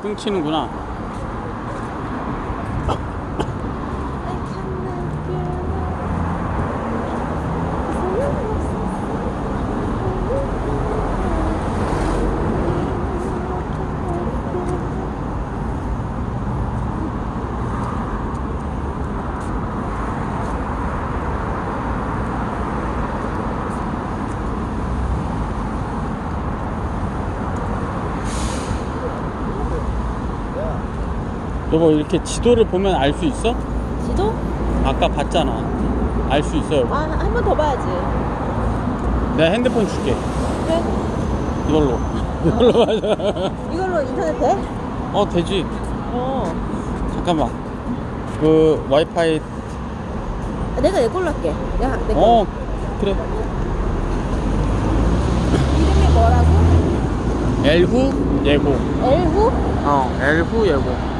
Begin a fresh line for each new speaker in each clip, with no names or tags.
끊기는구나. 여보 이렇게 지도를 보면 알 수 있어?
지도?
아까 봤잖아. 알 수 있어요.
아, 한 번 더 봐야지.
내가 핸드폰 줄게.
그래?
이걸로. 이걸로 맞아.
이걸로 인터넷 돼?
어 되지.
어.
잠깐만. 그 와이파이.
아, 내가 내 걸로 할게. 야, 내 거.
어 그래.
이름이 뭐라고?
엘후 예고.
엘후?
어 엘후 예고.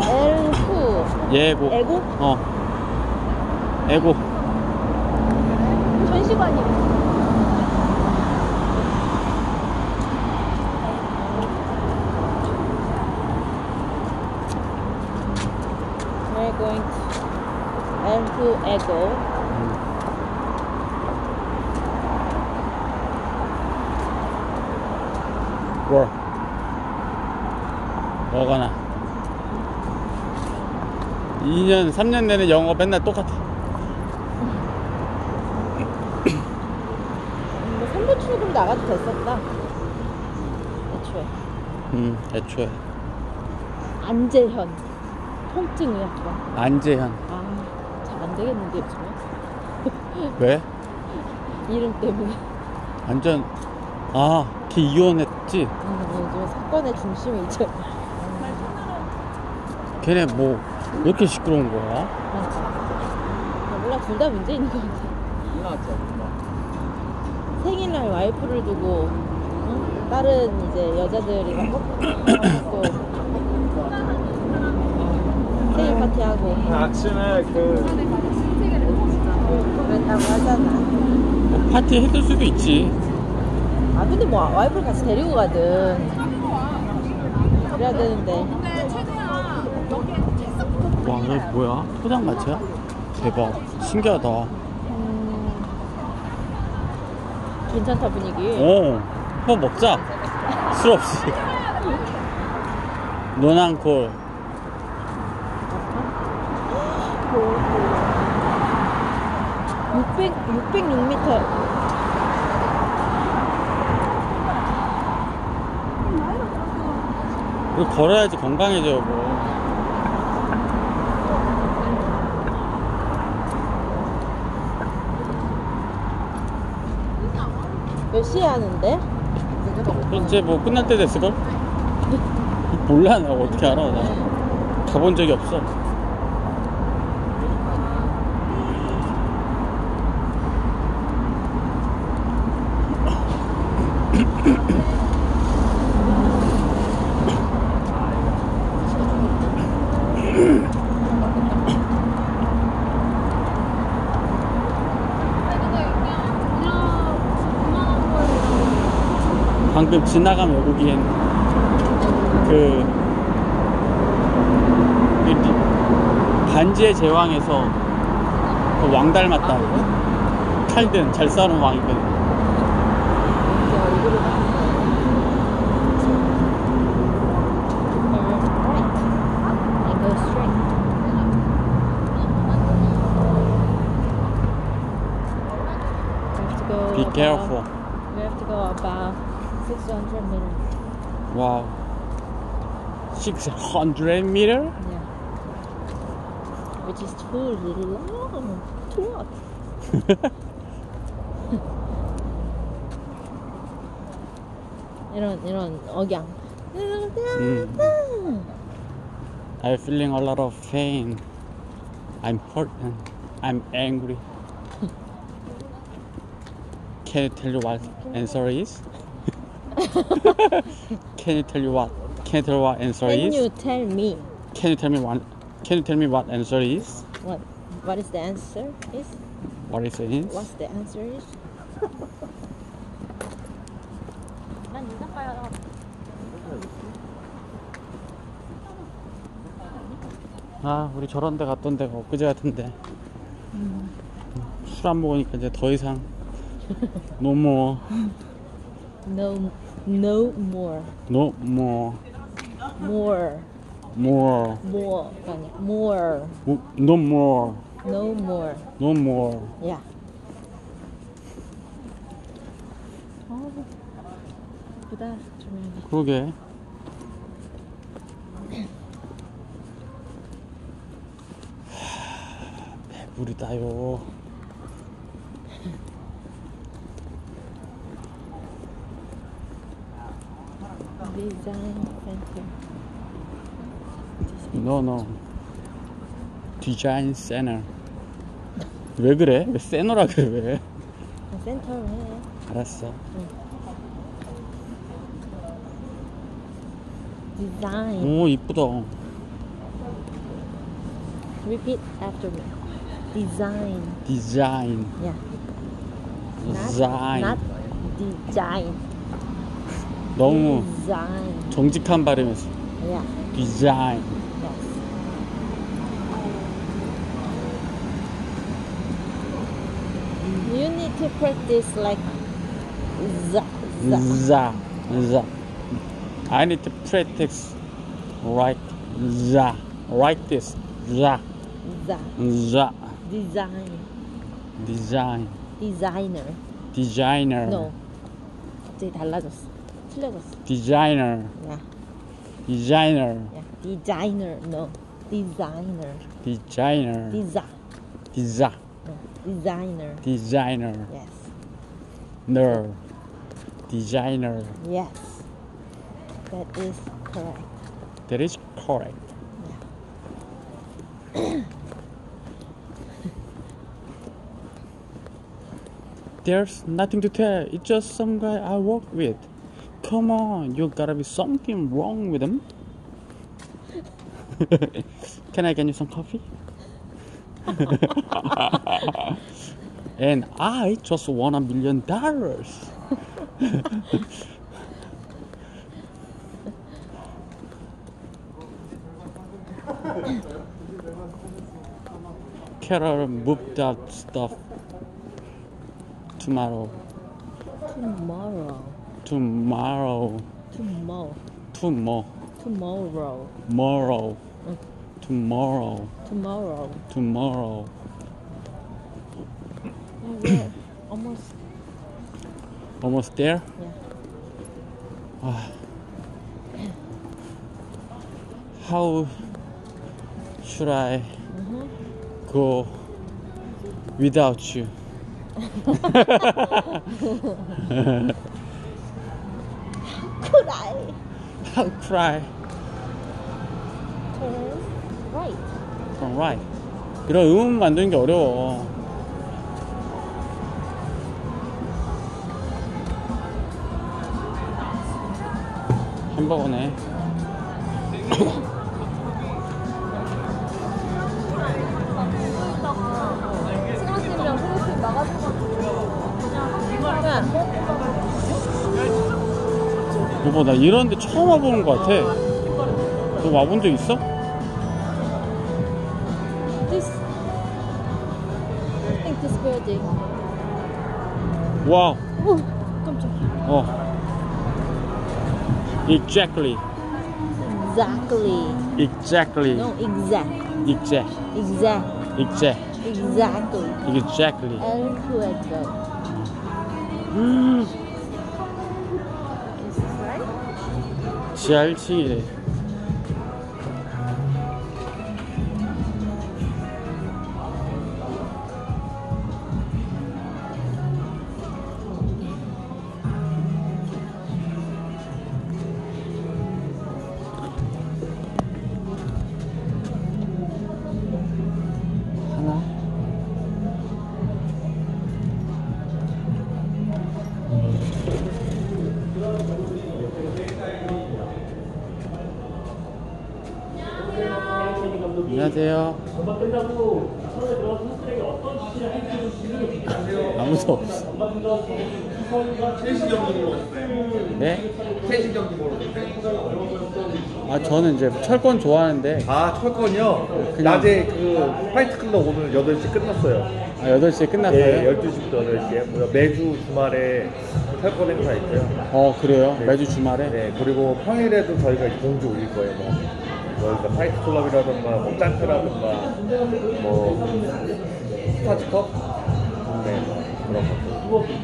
엘후.
예고.
에고?
어. 에고.
전시관이야. We're going to 엘후 에고.
뭘? 뭐거나. 2년, 3년 내내 영어 맨날 똑같아.
뭐 3부 출근 나가도 됐었다. 애초에.
음, 애초에.
안재현. 통증의학과.
안재현.
아, 잘 안 되겠는데, 요즘에?
왜?
이름 때문에.
완전, 아, 걔 이혼했지?
음, 요즘 사건의 중심에 이제.
걔네 뭐, 왜 이렇게 시끄러운 거야?
아, 몰라, 둘 다 문제 있는 것 같아. 생일날 와이프를 두고, 응? 다른 이제 여자들이랑 꺾고, 생일 파티하고,
아침에 그
그랬다고 하잖아.
뭐 파티 해줄 수도 있지.
아, 근데 뭐 와이프를 같이 데리고 가든. 그래야 되는데.
와, 얘 뭐야? 포장마차야? 대박. 신기하다.
음, 괜찮다 분위기.
오, 한번 먹자. 술 없이. 노난콜.
600, 606m.
이거 걸어야지 건강해져요, 뭐.
몇 시에 하는데?
이제 뭐 끝날 때 됐을걸? 몰라, 나 어떻게 알아, 나. 가본 적이 없어. 방금 지나간 외국인 그, 그 리- 반지의 제왕에서 그 왕 닮았다 칼든 잘 싸우는 왕이거든 Be careful
We have to go about 600 meters.
와우 600 meter?
Yeah. Which is too long. Too long. 이런 이런 억양.
음. I'm feeling a lot of pain I'm hurt and I'm angry Can you tell you what answer is? Can you tell you what? Can you tell what answer
Can
is?
you tell me
Can you tell me what? Can you tell me what answer is?
what what is the answer is?
What is it? Is?
What's the answer is? 난 이사가야.
아 우리 저런 데 갔던 데가 엊그제 같은데 술 안 먹으니까 이제 더 이상 너무
No no more.
노모
More.
more
More. 아니야. More.
no more
No more.
no more
야. 어, 예쁘다, 조명이.
그러게 하, 배부르다요
디자인 센터.
노노 디자인 세너 왜 그래? 왜 세너라 그래 왜?
센터로 해.
알았어
디자인.
오 이쁘다
Repeat after me. Design.
디자인
Yeah. Not,
디자인
not design.
너무
Design.
정직한 발음이었어
Yeah.
디자인
Yes. You need to practice like za, za.
자, 자. I need to practice right, 자, right this, 자,
za.
자,
Design.
design,
Designer.
designer,
No. 갑자기 달라졌어. Flowers.
Designer.
Yeah.
Designer.
Yeah. Designer. No. Designer.
Designer.
Desi.
Desi.
No. Designer.
Designer.
Yes.
No. Designer.
Yes. That is correct.
That is correct. There's nothing to tell. It's just some guy I work with. Come on, you gotta be something wrong with him. Can I get you some coffee? and I just won a million dollars. Carol moved that stuff tomorrow.
Tomorrow.
Tomorrow.
Tomorrow.
Tomorrow.
Tomorrow.
Tomorrow.
Mm.
Tomorrow.
Tomorrow.
Tomorrow.
Yeah, almost.
Almost there?
Yeah.
Ah. How should I
Mhm.
go without you? I'll cry
turn right?
from right. 이런 음 만드는 게 어려워. 햄버거네.
스마트이랑 프로틴 나가지고 그냥
여보 나 이런 데 처음 와보는 것 같아. 너 와본 적 있어?
this I think this building
와,
오 깜짝이야
어. Exactly,
exactly
exactly,
no exact
exact,
exact
exact,
exactly
exactly.
Alphabet
음, GRC。 안녕하세요. 아무도 없어. 네?
최신 경기 보러 오셨어요?
아 저는 이제 철권 좋아하는데
아 철권이요?
그냥-
낮에 그 Fight Club 오늘 8시 끝났어요
아, 8시에 끝났어요?
네 12시부터 8시에 매주 주말에 철권 행사 있고요
어 그래요?
네.
매주 주말에?
네 그리고 평일에도 저희가 이제 공지 올릴 거예요 뭐 그러니까 Fight Club이라든가 뭐 짱크라든가 뭐 스타즈컵 네 그런 것들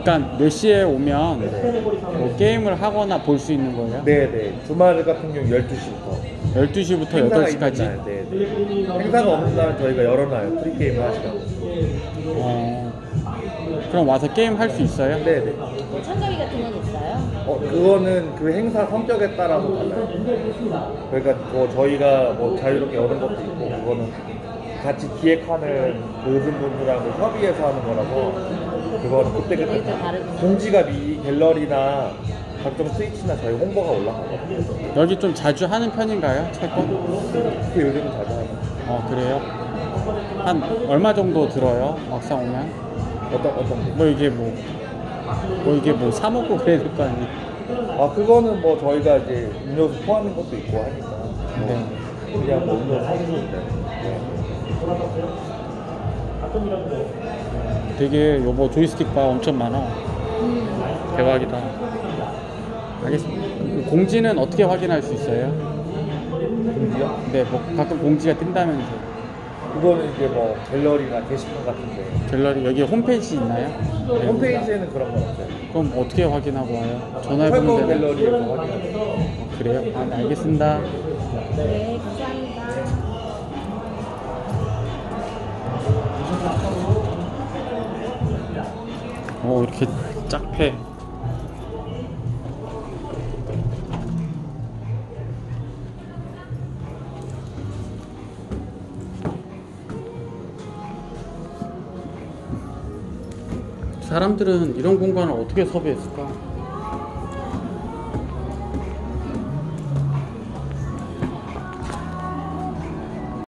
그러니까 몇 시에 오면 뭐 게임을 하거나 볼 수 있는 거예요?
네네 주말 같은 경우 12시부터
12시부터
행사가 있는
8시까지?
날, 네, 네. 행사가 없는 날 저희가 열어놔요 free game을 하시라고
어, 그럼 와서 게임 할 수 있어요?
네네
뭐 참가비 같은 건있 어,
그거는 그 행사 성격에 따라서 달라요. 그러니까 뭐 저희가 뭐 자유롭게 여는 것도 있고 그거는 같이 기획하는 그분들하고 협의해서 하는 거라서 그거는 그때그때. 공지가 미 갤러리나 각종 스위치나 저희 홍보가 올라가거든요.
여기 좀 자주 하는 편인가요? 철권?
그 요즘은 자주 하는
어 그래요? 한 얼마 정도 들어요? 막상 오면?
어떤 어떤 게?
뭐 이게 뭐, 뭐 이게 뭐 사 먹고 그래야 될 거 아니에요?
아 그거는 뭐 저희가 이제 음료수 포함인 것도 있고 하니까 뭐
네.
그냥 뭐 음료수 사주면 돼요. 네.
되게 요거 조이스틱 바 엄청 많아. 대박이다. 알겠습니다. 그 공지는 어떻게 확인할 수 있어요?
공지요?
네, 뭐 가끔 공지가 뜬다면서.
그거는 이제 뭐 갤러리나 게시판 같은데
갤러리 여기 홈페이지 있나요? 네.
홈페이지에는 그런 건 없어요.
그럼 어떻게 확인하고 와요? 전화해보면 되나요?
갤러리에서 확인하세요.
어, 그래요? 아, 네, 알겠습니다.
네, 감사합니다.
어, 이렇게 쫙 패. 사람들은 이런 공간을 어떻게 섭외했을까?